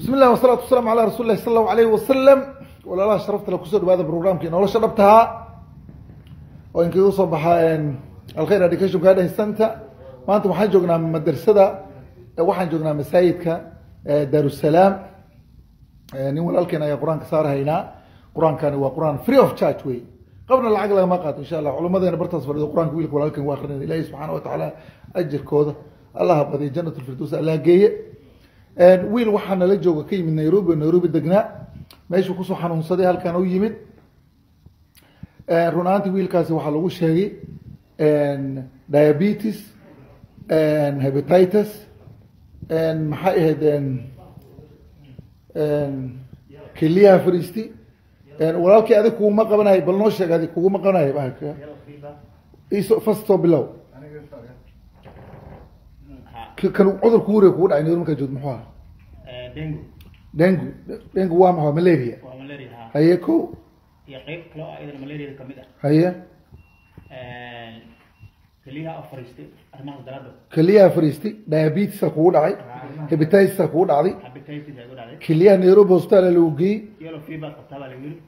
bismi illah wasalaatu wasalaamu calaa rasuuli lahi sala allahu alayhi wasalam walaalaha sharafta le ku soo dhawaada programkii nolosha dhabtaha oo inkaga soo baxa alkhayr education guidance center. Maanta waxaan joognaa madrasada waxaan joognaa masaajidka daarusalaam nin walaalkeen ayaa qur'aanka saarhaynaa qur'aankani waa qur'aan free of charge wey. Qabna lacag lagama qaato insha allah culamadeena bartaas fadhido qur'aanka wiilka walaalkan waa akrinayna ilahi subxaana watacaala ajirkooda. Allaha badiya janat allaha geeye wiil waxaa nala jooga ka yimid nairobi. Oo nairobi degnaa. Meeshuu ku soo xanuunsaday halkan u yimid. Run ahaantii wiilkaasi waxaa lagu sheegay diabetes hepatitis maxay ahayd keliyaha fariisti. Walaalkii adig kuguma qabanayo bal noo sheeg adig kuguma qabanayo fast soo bilow kan cudur kugu kugu dhacay nairobi markaa joogto muxuu ahaa? Dengu dengu dengu waa maxaa malaria. Waa malaria ha haye ko? Iyo qeyb kale oo ayadana malariada ka mid ah. Haye? Keliyaha oo fariistay arrimahaas daraaddood keliyaha fariisti diabetesa kugu dhacay hepatitisa kugu dhacday. Hepatitis ay ku dhacday. Keliyaha nairobi hospital lagu geeyey. Yellow fever qabtaa baa lagu yiri.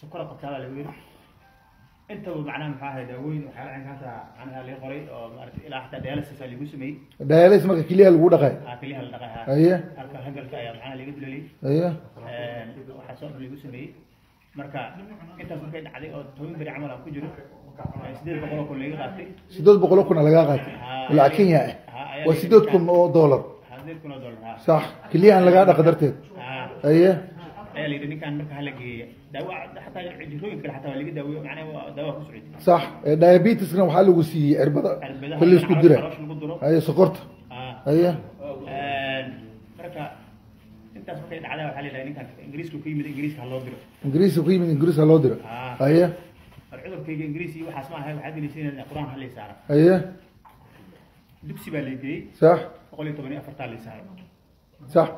Sokora qabtaa baa lagu yiri intaba macnaha maxaa ahayd daawooyin waxyaala caynkaasa macnaha laga qoray oo maaragtay ilaa xataa dialysis aa lagu sameeyey. Dialysis marka keliyaha lagu dhaqay. Aa keliyaha la dhaqay ha haye. Halka hagalka ayaa macnaha laga duleeyey haye. Waxaa soo dhan lagu sameeyey. Marka intaas markay dhacday oo toban beri camal aan ku jiro sideed boqol oo kun laga qaatay. Sideed boqol oo kun a lagaa qaatay. Lacag kenya ah waa sideed kun oo dollar. Sideed kun oo dollar ha sax keliyahan lagaa dhaqa darteed. Ha haye ayaa la yidhi ninkaan marka hala geeya daawa xataa jirooyin kale xataa waa laga daaweeyo macnaha daawa ku socotay sax diabetesna waxaa lagu siiyey cirbada kol isku dira haye sokorta ha haye marka intaas markay dhacdaa waxaa la yidhaha ninkaan ingiriisku ka yimid ingiriiska ha loo diro ingiriiska ku yimid ingiriiska loo diro Ah. haye bal cudurkayga ingiriis iyo waxaas ma ahay waxaa dilaysa qur-aan ha lay saara haye dugsi baa lay geeyey sax boqol iyo toban iyo afartaa lay saaray sax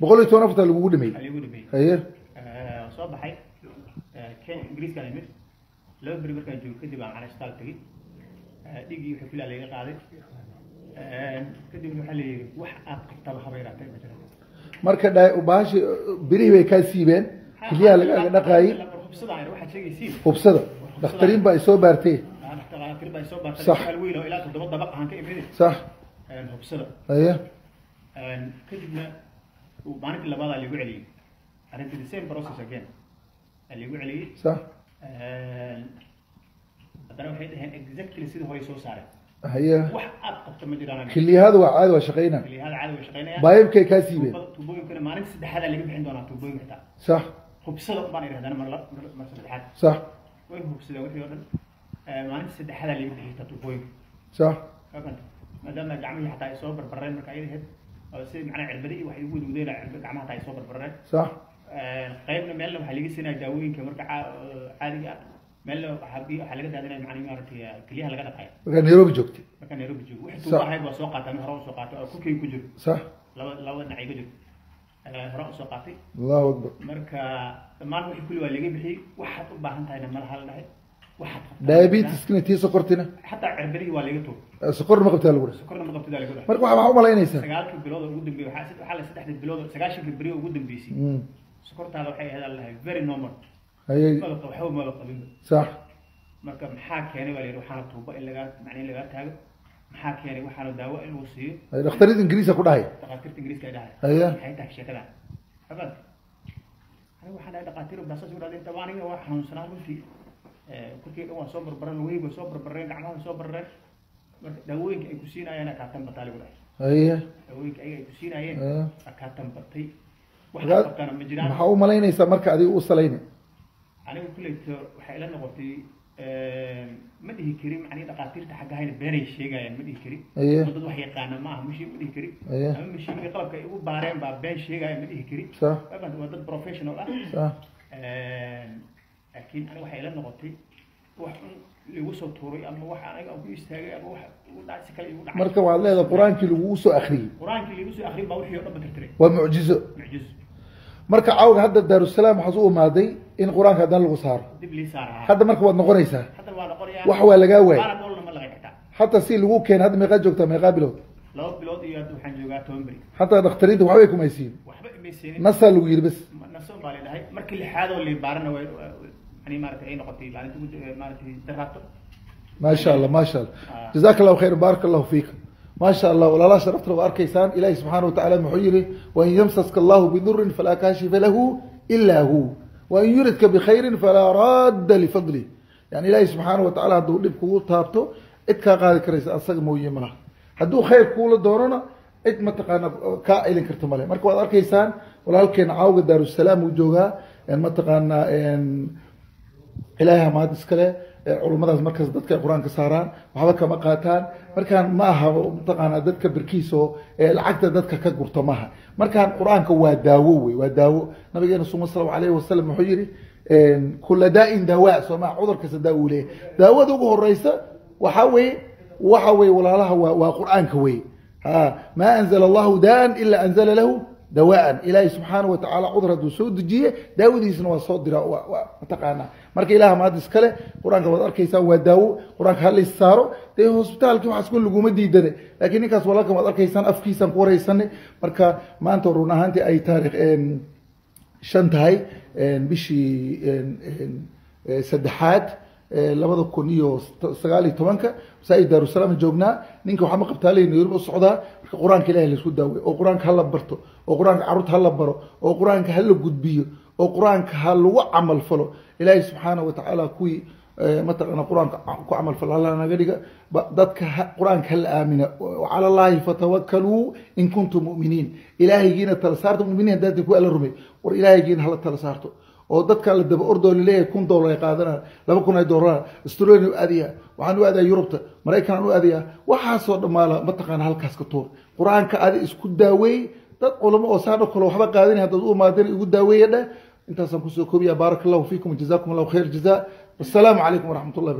boqol iyo toban afarta lagugu dhimay. Haye soo baxay. Kenya ingiriiskaan imid laba beri markaan joogo kadib aan macna isbitaal tegey. Dhiiggii wixii kulaa laga qaaday. Kadib waxaa la yidhi wax aad qabtaba haba yaraatay ma jiro marka dha- birihii bay kaa siibeen. Keliyaha lagaaga dhaqaayey hubsada dakhtariin baa isoo baartay. Sax. ilaa toddoba dabaq ahaan ka imid sax. Hubsada. Haye kadibna maalintii labaadaa lagu celiyey arrintii the same process again. Lagu celiyey sax haddana waxay dhaheen exactly sidii hore soo saareen haye wax aad qabta ma jiraan. Keliyahada waa caadi waa shaqaynaa keliyahada caadi way shaqaynayaan baayibkay kaa siibeen. Tuubooyinkana maalinta saddexaad aa laga bixin doonaa tuubooyinka xitaa sax hubsada baan idhahdaan mar mar saddexaad. Sax way hubsadeen wixii oo dhan. Eh, maalinta saddexaad aa laga bixin xitaa tuubooyinka sax maadaama gacmihii xataa ay soo barbareen marka ayada ahayd oo si macnaha cirbadi iyo waxay ugu wadwadeen cirba gacmaha xataa ay soo barbareen sax. Qaybna meelna waxaa laga siinaya daawooyinka marka caa- caadiga ah. Meelna waxaa laga daadinaya macnaha maaragtay keliyaha laga dhaqayo. Markaa nairobi joogtay marka nairobi joogo wixii tuuba ahayd waa soo qaatay mid hore u soo qaatay oo kurkay ku jiro sax. Laba laba dhinac ay ka jirto Eh, hore u soo qaatay. Allahu akbar. Marka dhammaan wixii kulli waa laga bixiyey. Waxaad u baahan tahayna malaha la dhahay diabeteskina tii sokortina xataa cirbadihii waa laga tuur sokorna ma qabtaa lagu sokorna ma qabtid dhahay marka waxaa waxaa u malaynaysaa sagaalkii bilood oo ugu dambeeyey waxaa waxaa la saddexdii bilood oo- sagaashankii beri ugu dambeysay sokortaada waxay ahayd aan lahay very normal. qab- waxba mala qabin sax marka maxaa keenay baa la yidhi waxaana tuubo in lagaa macna in lagaa taago maxaa keenay waxaana daawo in lagu siiyo haye dhakhtarida ingiriiska ku dhahay dhakhaatiirta ingiriiska ay dhahay haye maxay tahay sheekada habad aniga waxaan dhahay dhakhaatiir baasas u dhahday intaba aniga waa xanuunsanaa runtii korkii dhan waa soo barbareen weyga soo barbareen gacmaha soo barbareen marka daawooyinka ay ku siinaayeen akaatan bataa lagu dhahay haye daawooyinka ayaga ay ku siinaayeen akaatan batay wax qabtana ma jiraan maxaa u malaynaysaa marka adiga u salayna anigu kulleyto waxay ila noqotay ma dhihi karin macnii dhakhaatiirta xaggahayna beenay sheegayaan ma dhihi ama dad wax yaqaana ma aha mashiin ma dhihi karin Aye. ama mashiinka qalabka ay ugu baareen baa been sheegaya ma dhihi karin sax Waa dad professional ah laakiin aniga waxay ila noqotay wax un lagu soo tuuray ama wax aniga ku istaagay ama wax ugu dhacay si kale igu dhacay marka waxaad leedahay qur'aankii lagugu soo akhriyey. Qur'aankii lagu soo akrin baa wixii oo dhan ba tirtiray. Waa mucjizo. Mucjiz marka cawga hadda daarusalaam waxaad u imaaday in qur'aanka haddana lagu saaro. Dib lii saarahaa hadda marka waad noqonaysaa hadda waa noqonayaa wax waa lagaa waayay ma laga xigtaa hataa si lagu keen hadda meeqaa joogtaa meeqaa bilood. Laba bilood iyo hadda waxaan joogaa toban beri. Dhakhtariinta waxbay kumaysiin waxba imaysiinin nasaa lagu yidhi bes. Nason baa la dhahay markii lixaadoo la baarana tani maarata eh, eh, ay noqotay maalinta maaratay daraabto maasha allah eh, maasha allah jazak allahu khayr baaraka allahu fiika maasha allah walaalaha sharaftana waa arkaysaan ilahi subxaana watacala muxuu yihi wain yamsaska allahu bidurin falaa kaashifa lahu ila hu. Wain yuridka bkhayrin falaa raadda lifadli yani ilahi subxaana watacala hadduu dhib kugu taabto cid kaa qaadi karaysa asaga mooye malaha hadduu khayr kuula doonona cid mataqaana kaa celin karta male marka waad arkaysaan walaalkeena caawga daarusalaam uu joogaa mataqaanaa ilaahay hamaad iskale culummadaas markaas dadka qur'aanka saaraan waxba kama qaataan. Markaan ma aha mataqaanaa dadka berkiiso ee lacagta dadka ka gurto maaha markaan qur'aanka waa daawo wey waa daawo. Nabigeena suma sal alayhi wasalam wuxuu yihi kula daa'in dawaa soo cudur kasta daawo uu leeyahay daawada ugu horeysa waxa weye waxa weye walaalaha waa qur'aanka wey ha maa anzala allahu daan ila anzala lahu dawaan. Ilaahay subxaana watacaala cudur hadduu soo dejiye daawadiisna waa soo dira mataqaanaa marka ilaha maad iskale qur'aanka waad arkaysaan waa daawo. Qur'aanka halis saaro dee hosbitaalkii waxaas kun laguma diidane laakiin ninkaas walaalkan waad arkaysaan afkiisaan ku wareysanay. Marka maanta run ahaantii ay taarikh shan tahay bishii saddexaad labada kun iyo sagaal iyo tobanka masaajid daarusalaam joognaa ninka waxaa ma qabtaa ley nairobi u marka qur'aanka ilahi la isku daawey oo qur'aanka hala barto oo qur'aanka carruurta hala baro oo qur'aanka hala gudbiyo oo qur'aanka ha lagu camal falo. Ilaahi subxaana watacaala kuwii mataqaana qur'aanka ku camal falo alla naga dhiga dadka qur'aanka hala aamina. Wacala allahi fatawakaluu in kuntum mu'miniin. Ilaahaygiina tala saarta muminiin haddaad ku alla rumey war ilaahaygiina hala tala saarto oo dadka la daba ordoo la leeyahay kun doolar ay qaadanaan laba kun ay doolaraan australia u aadaya waxaan u aadaya yurubta maraykanaan u aadaya waxaasoo dhammaala mataqaana halkaas ka tuur qur'aanka adi isku daaweey dad culamo oo saano kale waxba qaadanay haddaad u imaadeen igu daaweeya dheh intaasaan ku soo koobiya baaraka allahu fiikum jazakum allahu khayr jazaa. Wassalaamu calaykum waraxmat ullahi